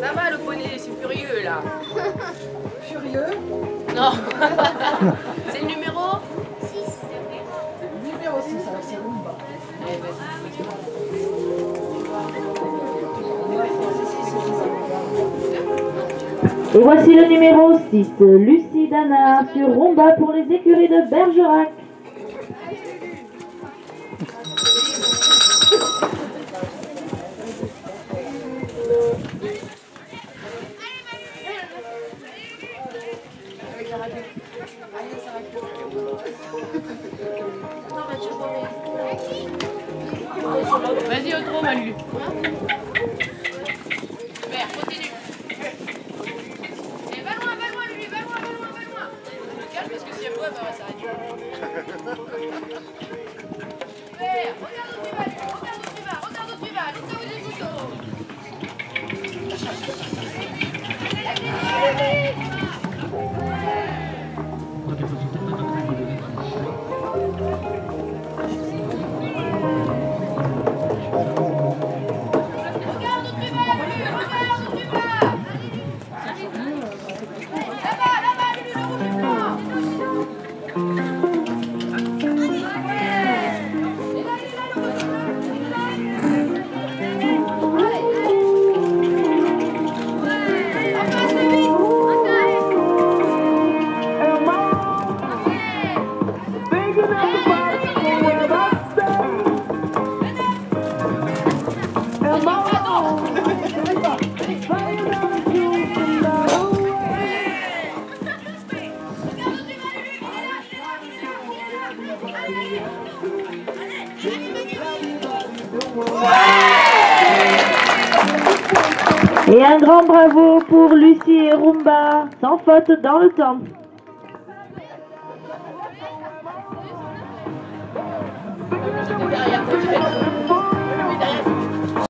Ça va le poney, c'est furieux là. Furieux Non. c'est le numéro 6. Numéro 6, alors c'est Rumba. Allez, vas-y. Et voici le numéro 6, Lucie Dana sur Rumba pour les écuries de Bergerac. Vas-y, Audro, Malu. Super, continue. Et va loin, va loin, lui, va loin, va loin, va loin. Parce que si elle bah, va. difference Et un grand bravo pour Lucie et Rumba, sans faute dans le temps.